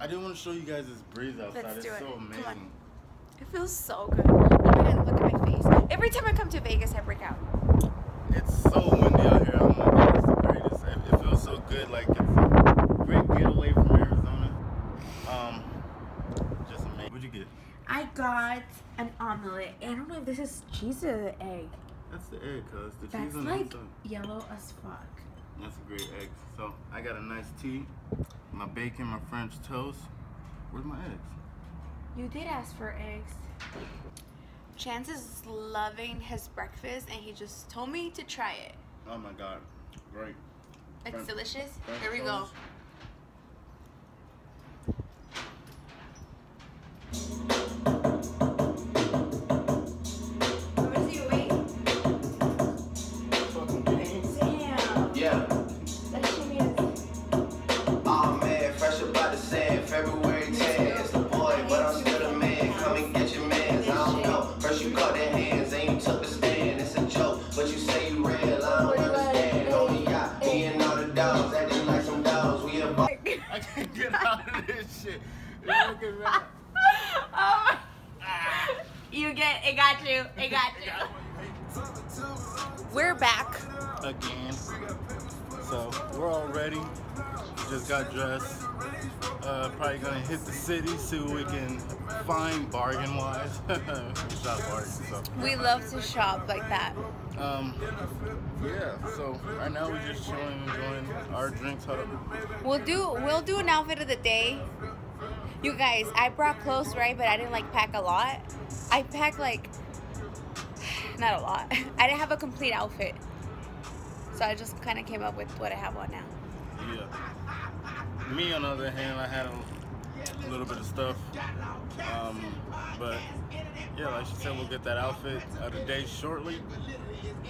I didn't want to show you guys this breeze outside. Let's it's it. so Come on. amazing. It feels so good. Oh my god, look at my face. Every time I come to Vegas, I break out. It's so windy out here. Oh my god, it's the greatest. It, it feels so good. Like it's a great getaway from Arizona. Um, just amazing. What'd you get? I got an omelet. I don't know if this is cheese or the egg. That's the egg, cuz the cheese That's on the like inside. yellow as fuck. That's a great egg. So I got a nice tea, my bacon, my French toast. Where's my eggs? You did ask for eggs. Chance is loving his breakfast and he just told me to try it. Oh my god, great. It's French- delicious. French Here we go. toast. What You're oh my. You get it got you. It got you. We're back. again. So we're all ready. Just got dressed. Uh, probably gonna hit the city, see what we can find bargain wise. we shop bargain, so. We love to shop like that. Um, yeah. So right now we're just chilling, enjoying our drinks. Up. We'll do we'll do an outfit of the day. You guys, I brought clothes, right? But I didn't like pack a lot. I packed like not a lot. I didn't have a complete outfit. So I just kind of came up with what I have on now. Yeah. Me, on the other hand, I had a little bit of stuff. Um, but yeah, like she said, we'll get that outfit of the day shortly.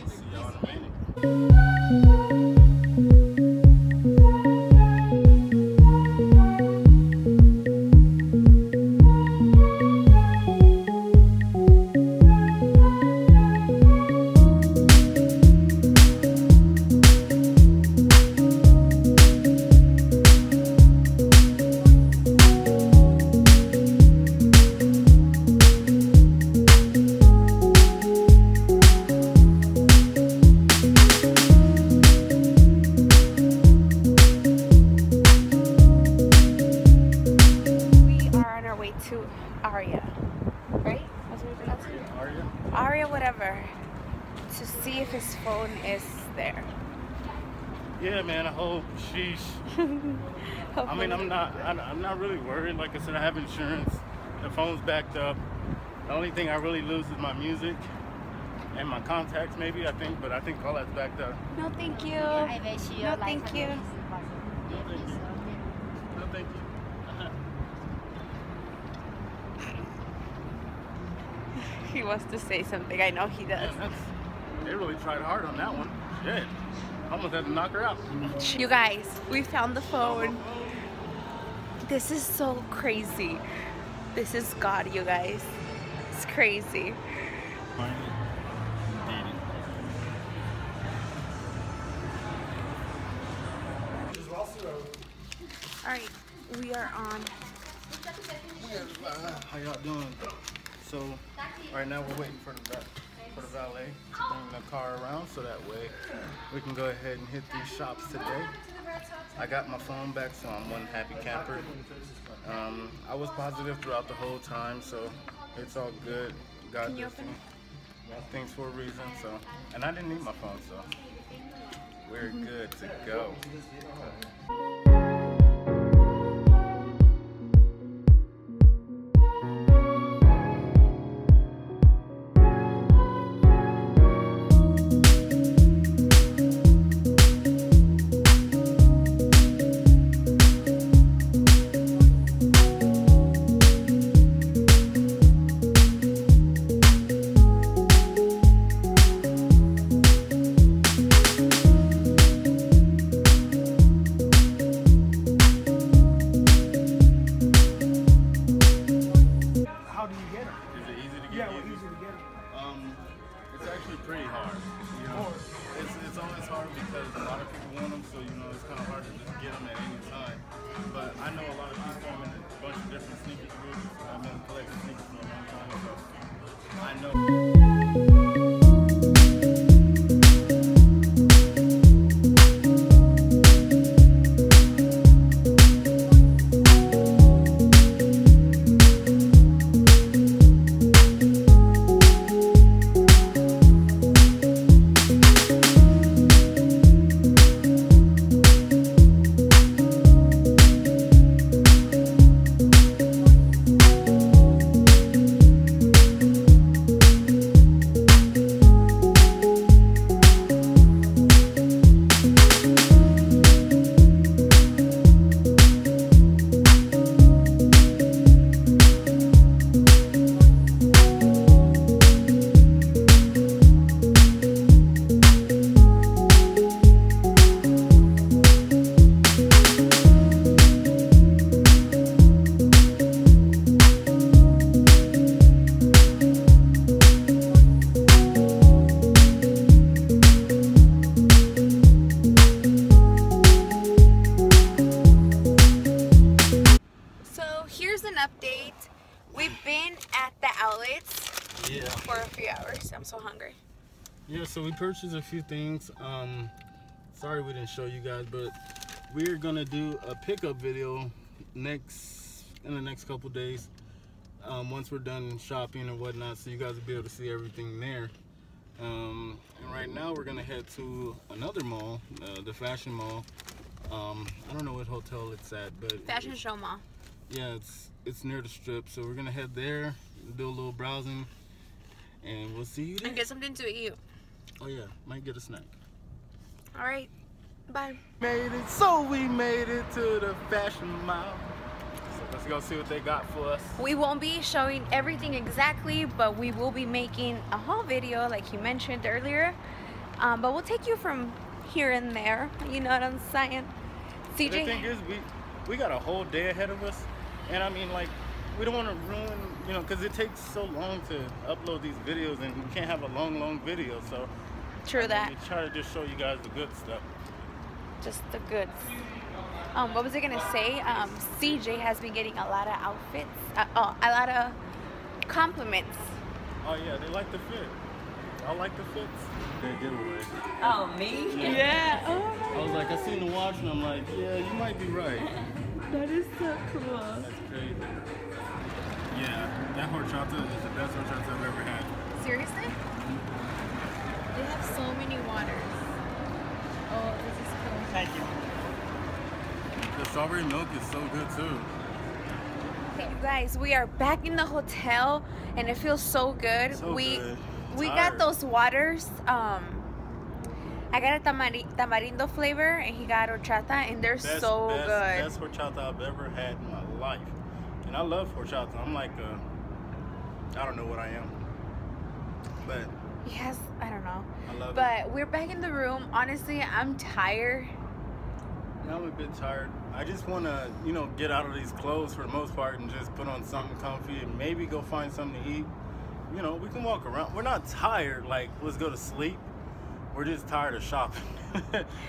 See y'all in a minute. Aria, to see if his phone is there. Yeah, man. I hope. Sheesh. I mean, I'm not. I'm I'm not really worried. Like I said, I have insurance. The phone's backed up. The only thing I really lose is my music and my contacts, maybe. I think, but I think all that's backed up. No, thank you. I wish you No, thank you. No, thank you. No, thank you. He wants to say something. I know he does. Man, that's, they really tried hard on that one. Shit. Almost had to knock her out. You guys, we found the phone. This is so crazy. This is God, you guys. It's crazy. All right, we are on. How y'all doing? So, right now we're waiting for the for the valet to bring the car around, so that way we can go ahead and hit these shops today. I got my phone back, so I'm one happy camper. Um, I was positive throughout the whole time, so it's all good. God does things for a reason, so and I didn't need my phone, so we're good to go. So we purchased a few things. Um, sorry we didn't show you guys, but we're gonna do a pickup video next in the next couple days. Um, once we're done shopping and whatnot, so you guys will be able to see everything there. Um, and right now we're gonna head to another mall, uh, the Fashion Mall. Um, I don't know what hotel it's at, but Fashion show mall. yeah, it's it's near the strip. So we're gonna head there, do a little browsing, and we'll see you there. And get something to eat. Oh yeah, might get a snack. All right. Bye. Made it, so we made it to the Fashion Mall. So let's go see what they got for us. We won't be showing everything exactly, but we will be making a haul video like you mentioned earlier. Um, but we'll take you from here and there. You know what I'm saying? CJ. The thing is, we we got a whole day ahead of us, and I mean, like, we don't want to ruin, you know, because it takes so long to upload these videos, and we can't have a long, long video. So true that. we try to just show you guys the good stuff. Just the goods. Um, what was I gonna say? Um, CJ has been getting a lot of outfits. Uh, oh, a lot of compliments. Oh yeah, they like the fit. I like the fits. Their giveaway. Oh, me? Yeah. I was like, I seen the watch, and I'm like, yeah, you might be right. That is so cool. That's crazy. Yeah, that horchata is the best horchata I've ever had. Seriously? They have so many waters. Oh, this is cool. Thank you. The strawberry milk is so good too. Okay, you guys, we are back in the hotel, and it feels so good. So we good. we Tired. got those waters. Um, I got a tamari- tamarindo flavor, and he got horchata, and they're Best, so best, good. Best horchata I've ever had in my life. And I love horchata. I'm like, uh, I don't know what I am. But Yes, I don't know. I love it. But we're back in the room. Honestly, I'm tired. Yeah, I'm a bit tired. I just want to, you know, get out of these clothes for the most part and just put on something comfy and maybe go find something to eat. You know, we can walk around. We're not tired, like, let's go to sleep. We're just tired of shopping.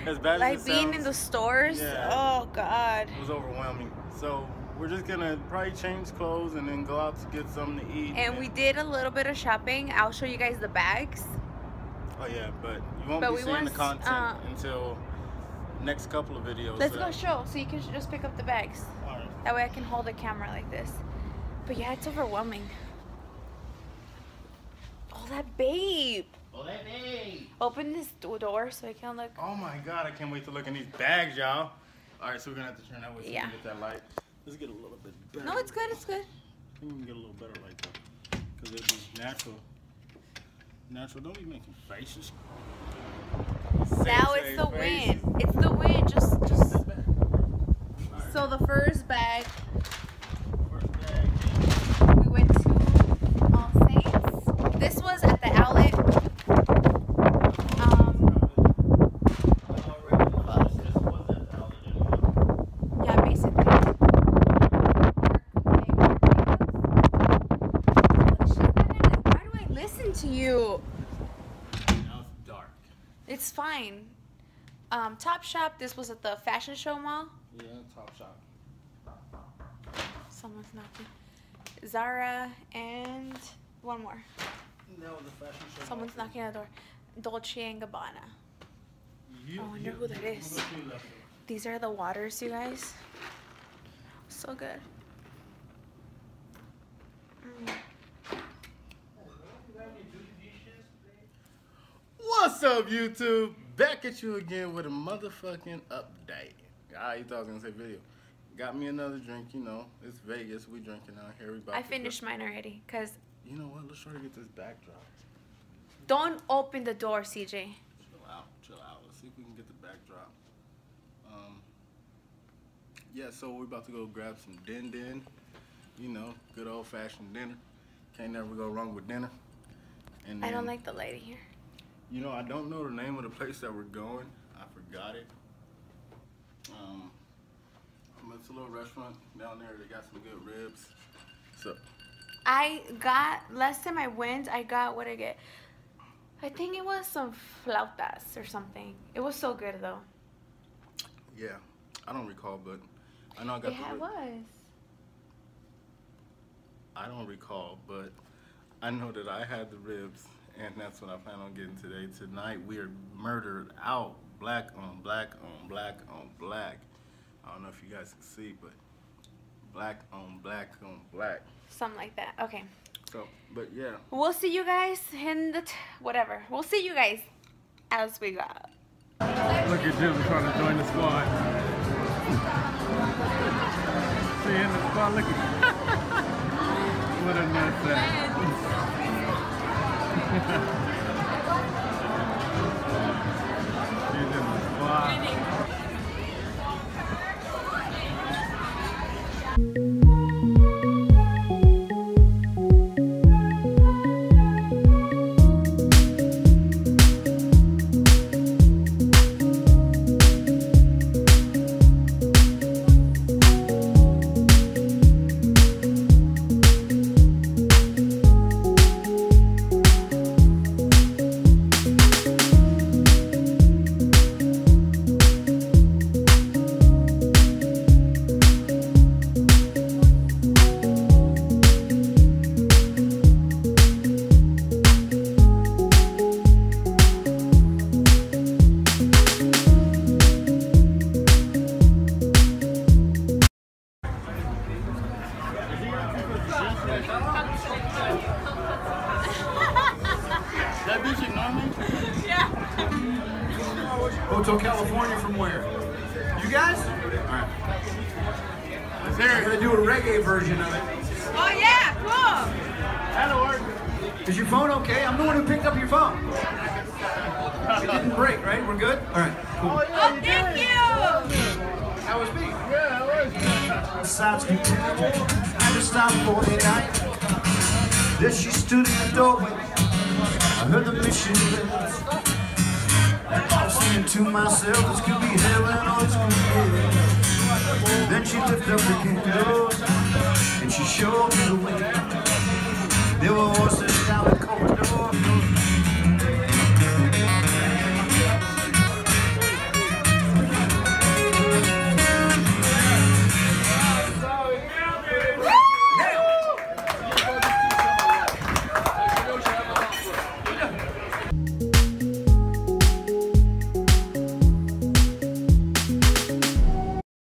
as bad as Like it being sounds, in the stores. Yeah. Oh God. it was overwhelming. So we're just gonna probably change clothes and then go out to get something to eat. And we did a little bit of shopping. I'll show you guys the bags. Oh yeah, but you won't But be we seeing the content uh, until next couple of videos. Let's so go show so you can just pick up the bags. All right. That way I can hold the camera like this. But yeah, it's overwhelming. Oh, that babe. Oh, that babe. Open this door so I can look. Oh my god, I can't wait to look in these bags, y'all. All right, so we're gonna have to turn that way so Yeah. we can get that light. Let's get a little bit better. No, it's good. It's good. I think we can get a little better like that. because it'll be natural. Natural. Don't be making faces. now it's the faces. wind. It's the wind. Just, just. Sit back. So the first bag, first bag. we went to All Saints. This was at the outlet. Um, yeah, basically. Why listen to you? Now it's dark. It's fine. Um, Top Shop. This was at the fashion show mall. Yeah, top shop. Someone's knocking. Zara and one more. Was the fashion show. Someone's knocking at the door. Dolce and Gabbana. You, I wonder you- who that is. look who left it. These are the waters, you guys. So good. Mm. What's up, YouTube? Back at you again with a motherfucking update. Ah, you thought I was gonna say video. Got me another drink, you know. It's Vegas. We drinking out here. We I finished mine already. Cause You know what? Let's try to get this backdrop. don't open the door, CJ. Chill out, chill out. Let's see if we can get the backdrop. Um, yeah, so we're about to go grab some din din. You know, good old fashioned dinner. Can't never go wrong with dinner. And I don't like the lady here. You know, I don't know the name of the place that we're going. I forgot it. Um, it's a little restaurant down there. They got some good ribs. So, I got last time I went, I got what I get. I think it was some flautas or something. It was so good though. yeah, I don't recall, but I know I got Yeah, the it was. I don't recall, but I know that I had the ribs and that's what I plan on getting today. Tonight we are murdered out, black on black on black on black. I don't know if you guys can see, but black on black on black. Something like that. Okay. So, but yeah. We'll see you guys in the t- whatever. We'll see you guys as we go. Look at Jim trying to join the squad. See in the squad. Look at what a nutsack. He's in the squad. Is your phone okay? I'm the one who picked up your phone. It didn't break, right? We're good? Alright, cool. Oh, thank you. That was me. Yeah, that was. Besides me, I just stopped for the night. There she stood in the doorway. I heard the mission bells. I was saying to myself, this could be heaven or this could be hell. Then she lifted up the candles and she showed me the way. There were horses